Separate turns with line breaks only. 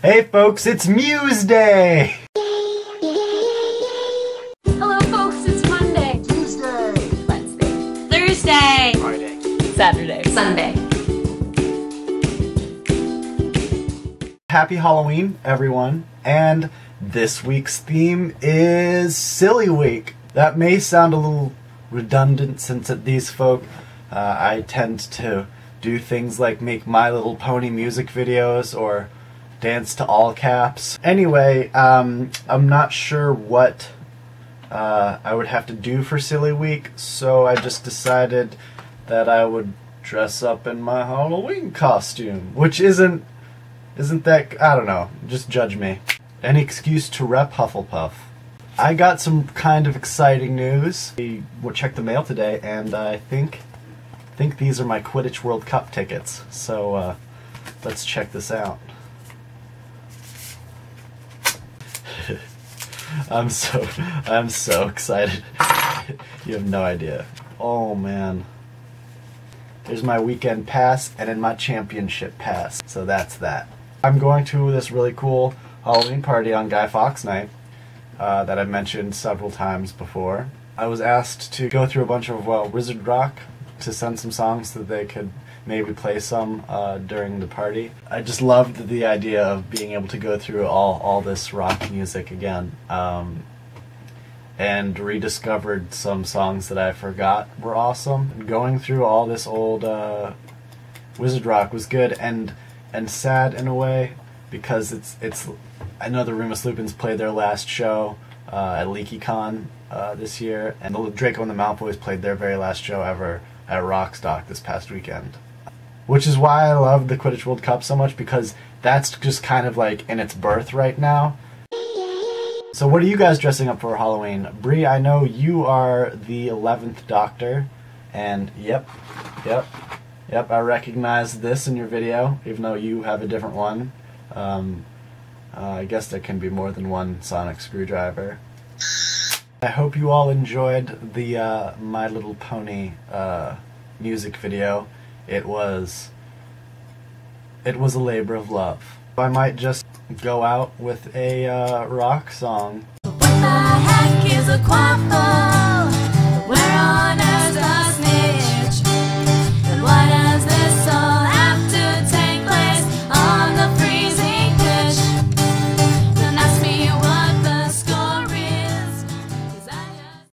Hey folks, it's Muse Day!
Hello, folks. It's Monday,
Tuesday,
Wednesday, Thursday,
Friday,
Saturday, Sunday.
Happy Halloween, everyone. And this week's theme is Silly Week. That may sound a little redundant since at TheseFolk, uh, I tend to do things like make My Little Pony music videos or dance to all caps. Anyway, um, I'm not sure what uh, I would have to do for Silly Week, so I just decided that I would dress up in my Halloween costume, which isn't isn't that I don't know, just judge me. Any excuse to rep Hufflepuff. I got some kind of exciting news. I checked the mail today, and I think think these are my Quidditch World Cup tickets. So uh, let's check this out. I'm so I'm so excited. you have no idea. Oh man. There's my weekend pass and then my championship pass. So that's that. I'm going to this really cool Halloween party on Guy Fawkes night uh, that I've mentioned several times before. I was asked to go through a bunch of well, Wizard Rock to send some songs that they could maybe play some uh, during the party. I just loved the idea of being able to go through all, all this rock music again. Um, and rediscovered some songs that I forgot were awesome. Going through all this old uh, Wizard Rock was good and and sad in a way because it's it's. I know the Remus Lupins played their last show uh, at LeakyCon uh, this year, and the Draco and the Malfoys played their very last show ever at Rockstock this past weekend. Which is why I love the Quidditch World Cup so much because that's just kind of like in its birth right now. So what are you guys dressing up for Halloween? Bree, I know you are the 11th Doctor, and yep, yep, yep, I recognize this in your video, even though you have a different one. Um, uh, I guess there can be more than one sonic screwdriver. I hope you all enjoyed the uh, My Little Pony uh, music video. It was it was a labor of love. I might just go out with a uh, rock song.